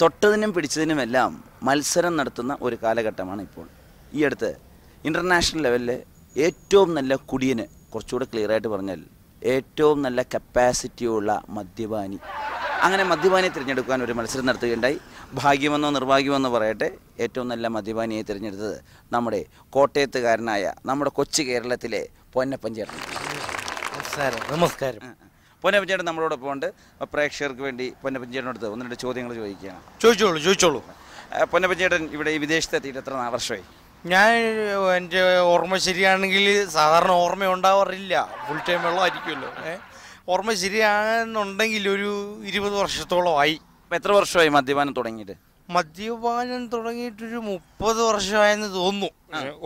തൊട്ടതിനും പിടിച്ചതിനുമെല്ലാം മത്സരം നടത്തുന്ന ഒരു കാലഘട്ടമാണ് ഇപ്പോൾ. ഈ അടുത്ത് ഇന്റർനാഷണൽ ലെവലിൽ ഏറ്റവും നല്ല കുടിയന് കുറച്ചുകൂടെ ക്ലിയർ ആയിട്ട് പറഞ്ഞാൽ ഏറ്റവും നല്ല കപ്പാസിറ്റിയുള്ള മദ്യപാനി. അങ്ങനെ മദ്യപാനിയെ തിരഞ്ഞെടുക്കാൻ ഒരു മത്സരം നടത്തുകയുണ്ടായി. ഭാഗ്യമെന്നോ നിർഭാഗ്യമെന്നോ പറയട്ടെ ഏറ്റവും നല്ല മദ്യപാനിയെ തിരഞ്ഞെടുത്തത് നമ്മുടെ കോട്ടയത്തുകാരനായ നമ്മുടെ കൊച്ചു കേരളത്തിലെ പൊന്നപ്പൻ ചേട്ടൻ. നമസ്കാരം. നമസ്കാരം. പൊന്നപ്പൻ ചേട്ടൻ നമ്മളോടൊപ്പം ഉണ്ട്. പ്രേക്ഷകർക്ക് വേണ്ടി പൊന്നപ്പൻ ചേട്ടനടുത്ത് ഒന്ന് രണ്ട് ചോദ്യങ്ങൾ ചോദിക്കുകയാണ്. ചോദിച്ചോളൂ ചോദിച്ചോളൂ. പൊന്നപ്പഞ്ചേട്ടൻ ഇവിടെ ഈ വിദേശത്തെത്തിയിട്ട് എത്ര വർഷമായി? ഞാൻ എന്റെ ഓർമ്മ ശരിയാണെങ്കിൽ സാധാരണ ഓർമ്മ ഉണ്ടാവാറില്ല. ഫുൾ ടൈം വെള്ളം ആയിരിക്കുമല്ലോ. ഓർമ്മ ശരിയാണെന്നുണ്ടെങ്കിൽ ഒരു ഇരുപത് വർഷത്തോളമായി. എത്ര വർഷമായി മദ്യപാനം തുടങ്ങിയിട്ട്? മദ്യപാനം തുടങ്ങിയിട്ടൊരു മുപ്പത് വർഷമായെന്ന് തോന്നുന്നു.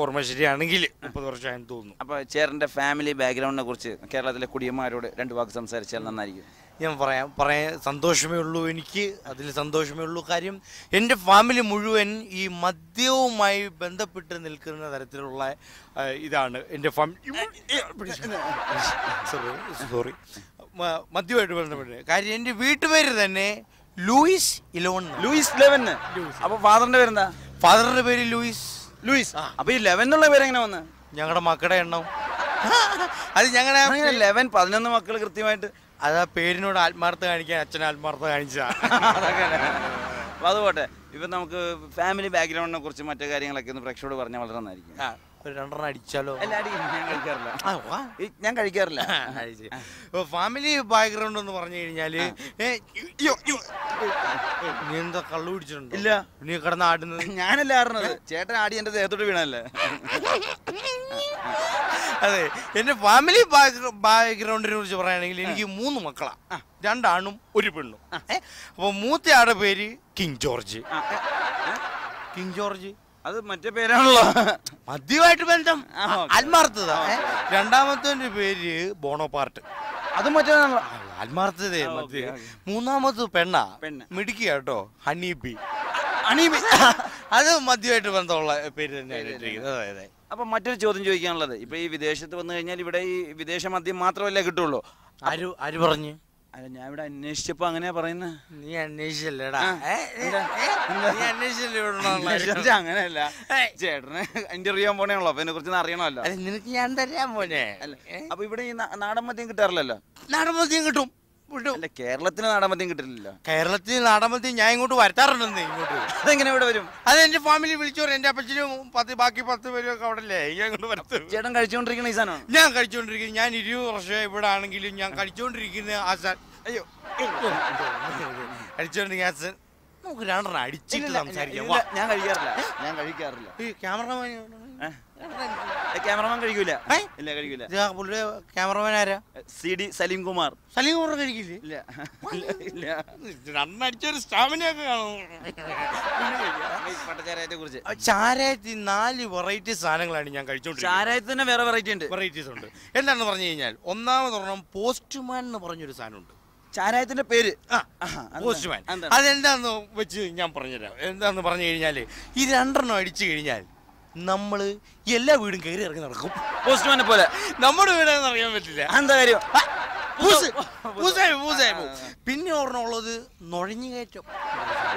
ഓർമ്മ ശരിയാണെങ്കിൽ മുപ്പത് വർഷമായെന്ന് തോന്നുന്നു. അപ്പോൾ ചേറിന്റെ ഫാമിലി ബാക്ക്ഗ്രൗണ്ടിനെ കുറിച്ച് കേരളത്തിലെ കുടിയന്മാരോട് രണ്ട് വാക്ക് സംസാരിച്ചാൽ നന്നായിരിക്കും. ഞാൻ പറയാം പറയാൻ സന്തോഷമേ ഉള്ളൂ എനിക്ക്. അതിൽ സന്തോഷമേ ഉള്ളൂ. കാര്യം എന്റെ ഫാമിലി മുഴുവൻ ഈ മദ്യവുമായി ബന്ധപ്പെട്ട് നിൽക്കുന്ന തരത്തിലുള്ള ഇതാണ് എന്റെ ഫാമിലി. സോറി സോറി മദ്യവുമായിട്ട് ബന്ധപ്പെട്ട്. കാര്യം എന്റെ വീട്ടുപേര് തന്നെ ലൂയിസ് ഇലവൻ. ലൂയിസ് ലെവന് അപ്പൊ ഫാദറിന്റെ പേരെന്താ? ഫാദറിന്റെ പേര് ലൂയിസ്. ലൂയിസ്. അപ്പൊ ഈ ലെവൻ എന്നുള്ള പേര് എങ്ങനെ വന്ന്? ഞങ്ങളുടെ മക്കളുടെ എണ്ണം. അത് ഞങ്ങളുടെ ലെവൻ പതിനൊന്ന് മക്കൾ കൃത്യമായിട്ട്. അത് ആ പേരിനോട് ആത്മാർത്ഥ കാണിക്കാൻ അച്ഛൻ ആത്മാർത്ഥ കാണിച്ചാ. അപ്പോൾ അതുപോട്ടെ ഇപ്പൊ നമുക്ക് ഫാമിലി ബാക്ക്ഗ്രൗണ്ടിനെ കുറിച്ച് മറ്റു കാര്യങ്ങളൊക്കെ ഒന്ന് പ്രേക്ഷകരോട് പറഞ്ഞാൽ വളരെ നന്നായിരിക്കും. ഒരു രണ്ടെണ്ണം അടിച്ചാലോ? ഞാൻ കഴിക്കാറില്ല. ആ, ഞാൻ കഴിക്കാറില്ല. ഫാമിലി ബാക്ക്ഗ്രൗണ്ട് എന്ന് പറഞ്ഞു കഴിഞ്ഞാൽ. നീ എന്താ കള്ളു പിടിച്ചിട്ടുണ്ട്? ഇല്ല. നീ കിടന്ന് ആടുന്നത്? ഞാനല്ല ആടുന്നത്. ചേട്ടൻ ആടി എന്റെ ദേഹത്തോട്ട് വീണല്ലേ അതെ എന്റെ ഫാമിലി ബാക്ക്ഗ്രൗണ്ടിനെ കുറിച്ച് പറയുകയാണെങ്കിൽ എനിക്ക് മൂന്ന് മക്കളാ. രണ്ടാണും ഒരു പെണ്ണും. അപ്പൊ മൂത്തയാടെ പേര് കിങ് ജോർജ്. King George? അത് മറ്റേ പേരാണല്ലോ. മദ്യമായിട്ട് ബന്ധം. ആത്മാർത്ഥത. രണ്ടാമത്തെ പേര് ബോണോപാർട്ട്. അത് മറ്റേതാണല്ലോ ആത്മാർത്ഥത ആ, മധ്യ ഓക്കേ, ഓക്കേ. മൂന്നാമത് പെണ്ണാ. പെണ്ണ്. മിടുക്കി കേട്ടോ ഹണീബി. ഹണീബി. അത് മദ്യമായിട്ട് ബന്ധമുള്ള പേര് തന്നെയാണ്. ഇട്ടിരിക്കുന്നത്. അതെ അതെ. അപ്പൊ മറ്റൊരു ചോദ്യം ചോദിക്കാനുള്ളത്. ഇപ്പൊ ഈ വിദേശത്ത് വന്നു കഴിഞ്ഞാൽ ഇവിടെ ഈ വിദേശ മദ്യം മാത്രമല്ലേ കിട്ടുള്ളൂ? ആര് ആര് പറഞ്ഞു? അല്ല ഞാൻ ഇവിടെ അന്വേഷിച്ചപ്പോ അങ്ങനെയാ പറയുന്നത് നീ അന്വേഷിച്ചല്ലേടാ? നീ അന്വേഷിച്ചല്ലേ? അങ്ങനെയല്ല. ചേട്ടനെ ഇന്റർവ്യൂ ചെയ്യാൻ പോണേണല്ലോ അപ്പൊ ഇതിനെ കുറിച്ച് അറിയണമല്ലോ. നിനക്ക് ഞാൻ തരാൻ പോനെ അപ്പൊ ഇവിടെ ഈ നാടൻ മദ്യം കിട്ടാറില്ലല്ലോ? നാടൻ മദ്യം കിട്ടും. അല്ല കേരളത്തിന് നാടൻ കിട്ടില്ല കേരളത്തിൽ നാടൻ ഞാൻ ഇങ്ങോട്ട് വരുത്താറുണ്ടെന്ന് ഇങ്ങോട്ട്. അതെങ്ങനെ ഇവിടെ വരും? അത് എന്റെ ഫാമിലി വിളിച്ചു എന്റെ അപ്പച്ചനും പത്ത് ബാക്കി പത്ത് പേരും ഒക്കെ അവിടെ അല്ലേ ഞാൻ ഇങ്ങോട്ട് വരത്തും. ചേട്ടൻ കഴിച്ചുകൊണ്ടിരിക്കുന്ന ഈ ഞാൻ കഴിച്ചുകൊണ്ടിരിക്കുന്നത് ഞാൻ ഇരുപത് വർഷം ഇവിടെ ആണെങ്കിലും ഞാൻ കഴിച്ചുകൊണ്ടിരിക്കുന്ന ആ അയ്യോ. കഴിച്ചുകൊണ്ടിരിക്കുന്ന ആ സാ- നമുക്ക് രണ്ടെണ്ണം അടിച്ചിട്ട് സംസാരിക്കാം. ഞാൻ കഴിക്കാറില്ല. ഞാൻ കഴിക്കാറില്ല. ഈ ക്യാമറമാൻ ഏ, ക്യാമറമാൻ കഴിക്കൂല. ഇല്ല കഴിക്കൂല. പുള്ളി ക്യാമറമാൻ ആരാ? C D Salim Kumar. Saleem Kumar കഴിക്കില്ലേ? ഇല്ല. ഇല്ല, ഇല്ല. സ്റ്റാമിന ഒക്കെ കാണും. പട്ടചാരായത്തെ കുറിച്ച് ചാരായത്തിൽ നാല് വെറൈറ്റി സാധനങ്ങളാണ് ഞാൻ കഴിച്ചോണ്ടിരിക്കുന്നത്. ചാരായത്തിൽ തന്നെ വേറെ വെറൈറ്റി ഉണ്ട്. വെറൈറ്റീസ് ഉണ്ട്. എന്താണെന്ന് പറഞ്ഞു കഴിഞ്ഞാൽ ഒന്നാമതൊരെണ്ണം പോസ്റ്റ്മാൻ എന്ന് പറഞ്ഞൊരു സാധനമുണ്ട്. ചാരായത്തിന്റെ പേര്. പോസ്റ്റ്മാൻ അതെന്താ? അതെന്താന്ന് വെച്ച് ഞാൻ പറഞ്ഞുതരാം. എന്താന്ന് പറഞ്ഞു കഴിഞ്ഞാൽ ഈ രണ്ടെണ്ണം അടിച്ചു കഴിഞ്ഞാൽ നമ്മൾ എല്ലാ വീടും കയറി ഇറങ്ങി നടക്കും. പോസ്റ്റ്മാനെ പോലെ. നമ്മുടെ വീടാന്ന് അറിയാൻ പറ്റില്ല. എന്താ കാര്യം? പിന്നെ ഓർമ്മ ഉള്ളത് നുഴഞ്ഞു കയറ്റം.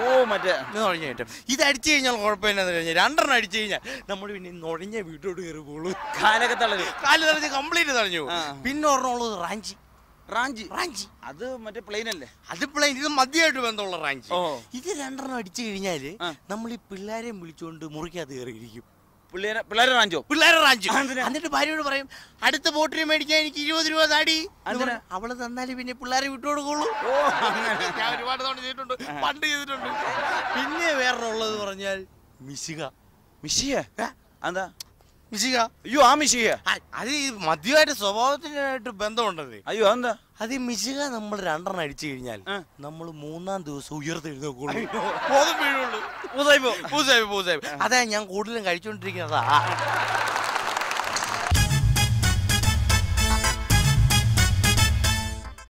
ഓ മറ്റേ. നുഴഞ്ഞു കയറ്റം. ഇത് അടിച്ചു കഴിഞ്ഞാൽ കുഴപ്പമില്ലെന്ന് കഴിഞ്ഞാൽ രണ്ടെണ്ണം അടിച്ചു കഴിഞ്ഞാൽ നമ്മൾ പിന്നെ നുഴഞ്ഞ വീട്ടോട് കയറി പോകുള്ളൂ കാലൊക്കെ തളരും കാൽ തളഞ്ഞ് കംപ്ലീറ്റ് തളഞ്ഞു പിന്നെ ഓർമ്മ ഉള്ളത് റാഞ്ചി. റാഞ്ചി? റാഞ്ചി. അത് മറ്റേ പ്ലെയിൻ അല്ലേ? അത് പ്ലെയിൻ ഇത് മദ്യമായിട്ട് ബന്ധമുള്ള റാഞ്ചി. ഇത് രണ്ടെണ്ണം അടിച്ചു കഴിഞ്ഞാൽ ആ. നമ്മൾ ഈ പിള്ളേരെയും വിളിച്ചുകൊണ്ട് മുറിക്കകത്ത് കയറിയിരിക്കും. പിള്ളേരെ റാഞ്ചോ. പിള്ളേരെ റാഞ്ചി? എന്നിട്ട് ഭാര്യയോട് പറയും അടുത്ത ബോട്ടിൽ മേടിക്കാൻ എനിക്ക് ഇരുപത് രൂപ താടി. അവൾ തന്നാൽ പിന്നെ പിള്ളേരെ വിട്ടു കൊടുക്കുള്ളൂ. ഞാൻ ഒരുപാട് തവണ ചെയ്തിട്ടുണ്ട്. പണ്ട് ചെയ്തിട്ടുണ്ട്. പിന്നെ വേറെ ഉള്ളത് പറഞ്ഞാൽ മിശിക. മിശിയ? എന്താ മിശിക അയ്യോ ആ മിശിക അത് ഈ മദ്യമായിട്ട് സ്വഭാവത്തിനായിട്ട് ബന്ധമുണ്ടത്. അയ്യോ എന്താ അത് ഈ മിശിക നമ്മൾ രണ്ടെണ്ണം അടിച്ചു കഴിഞ്ഞാൽ നമ്മൾ മൂന്നാം ദിവസം ഉയർത്തെഴുന്നേക്കുള്ളൂ അതാ ഞാൻ കൂടുതലും കഴിച്ചുകൊണ്ടിരിക്കുന്നതാ.